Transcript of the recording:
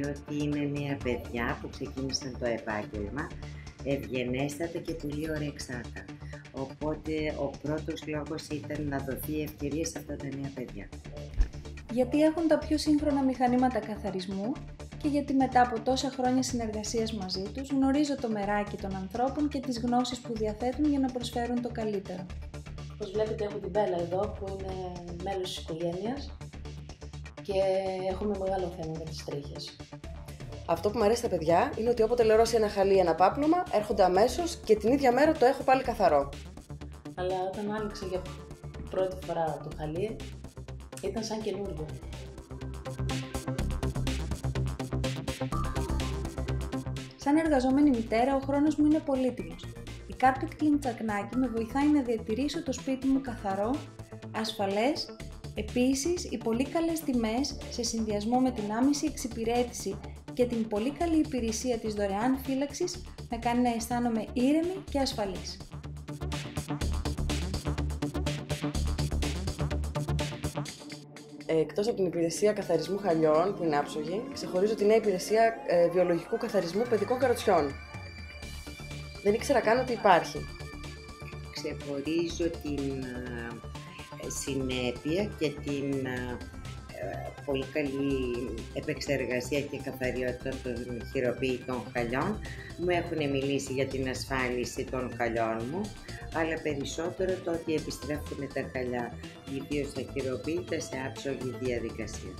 ότι είναι νέα παιδιά που ξεκίνησαν το επάγγελμα, ευγενέστατα και πολύ ωρεξάτα. Οπότε ο πρώτος λόγος ήταν να δοθεί ευκαιρία σε αυτά τα νέα παιδιά. Γιατί έχουν τα πιο σύγχρονα μηχανήματα καθαρισμού και γιατί μετά από τόσα χρόνια συνεργασίας μαζί τους γνωρίζω το μεράκι των ανθρώπων και τις γνώσεις που διαθέτουν για να προσφέρουν το καλύτερο. Όπως βλέπετε έχω την Μπέλα εδώ που είναι μέλος της οικογένειας και έχουμε μεγάλο θέμα με τις τρίχες. Αυτό που μου αρέσει στα παιδιά είναι ότι όποτε λερώσει ένα χαλί ένα πάπλωμα, έρχονται αμέσως και την ίδια μέρα το έχω πάλι καθαρό. Αλλά όταν άνοιξε για πρώτη φορά το χαλί, ήταν σαν καινούργιο. Σαν εργαζόμενη μητέρα, ο χρόνος μου είναι πολύτιμος. Η Carpet Clean Τσακνάκι με βοηθάει να διατηρήσω το σπίτι μου καθαρό, ασφαλές, επίσης οι πολύ καλές τιμές σε συνδυασμό με την άμεση εξυπηρέτηση και την πολύ καλή υπηρεσία της δωρεάν φύλαξης με κάνει να αισθάνομαι ήρεμη και ασφαλής. Εκτός από την υπηρεσία καθαρισμού χαλιών, που είναι άψογη, ξεχωρίζω τη νέα υπηρεσία ε, βιολογικού καθαρισμού παιδικών καροτσιών. Δεν ήξερα καν ότι υπάρχει. Ξεχωρίζω την ε, συνέπεια και την ε, πολύ καλή επεξεργασία και καθαριότητα των χειροποίητων χαλιών. Μου έχουν μιλήσει για την ασφάλιση των χαλιών μου, αλλά περισσότερο το ότι επιστρέφουν τα χαλιά, ιδίως τα χειροποίητα, σε άψογη διαδικασία.